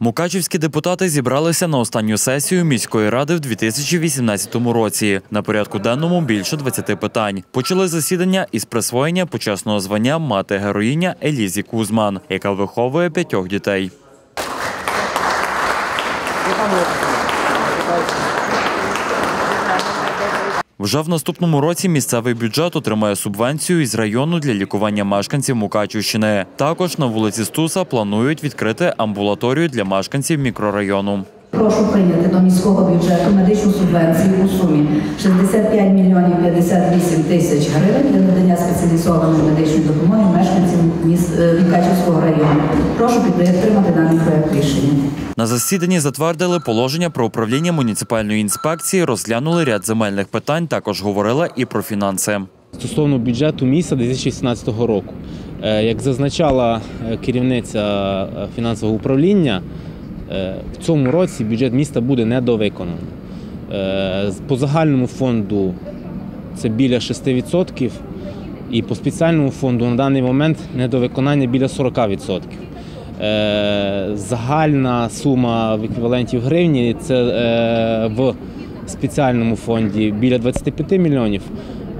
Мукачівські депутати зібралися на останню сесію міської ради в 2018 році. На порядку денному більше 20 питань. Почали засідання із присвоєння почесного звання мати героїня Елізі Кузман, яка виховує п'ятьох дітей. Вже в наступному році місцевий бюджет отримає субвенцію із району для лікування мешканців Мукачівщини. Також на вулиці Стуса планують відкрити амбулаторію для мешканців мікрорайону. Прошу прийняти до міського бюджету медичну субвенцію у сумі 65 мільйонів 58 тисяч гривень для надання спеціалізованої медичної допомоги Прошу підтримати даний проект рішення. На засіданні затвердили положення про управління муніципальної інспекції, розглянули ряд земельних питань. Також говорили і про фінанси. Стосовно бюджету міста 2016 року, Е, як зазначала е, керівниця е, фінансового управління, в цьому році бюджет міста буде недовиконаний. По загальному фонду це біля 6%, і по спеціальному фонду на даний момент недовиконання біля 40%. Е, Загальна сума в еквіваленті в гривні це е, в спеціальному фонді біля 25 мільйонів,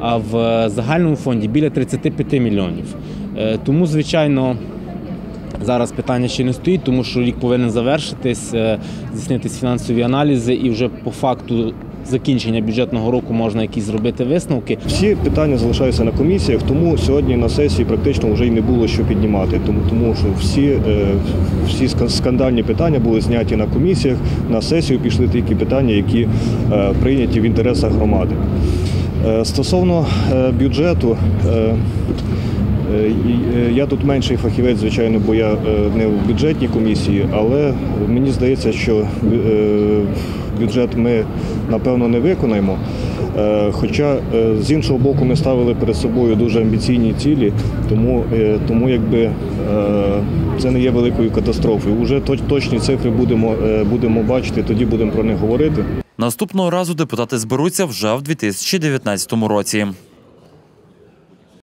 а в загальному фонді біля 35 мільйонів. Е, Тому, звичайно, зараз питання ще не стоїть, тому що рік повинен завершитись, здійснитись фінансові аналізи, і вже по факту закінчення бюджетного року можна якісь зробити висновки. Всі питання залишаються на комісіях, тому сьогодні на сесії практично вже й не було що піднімати. Тому, тому що всі, е, всі скандальні питання були зняті на комісіях. На сесію пішли тільки питання, які е, прийняті в інтересах громади. Е, Стосовно бюджету. Я тут менший фахівець, звичайно, бо я не в бюджетній комісії, але мені здається, що бюджет ми напевно не виконаємо. Е, Хоча е, з іншого боку ми ставили перед собою дуже амбіційні цілі, тому, е, тому якби це не є великою катастрофою. Уже точні цифри будемо, будемо бачити, тоді будемо про них говорити. Наступного разу депутати зберуться вже в 2019 році.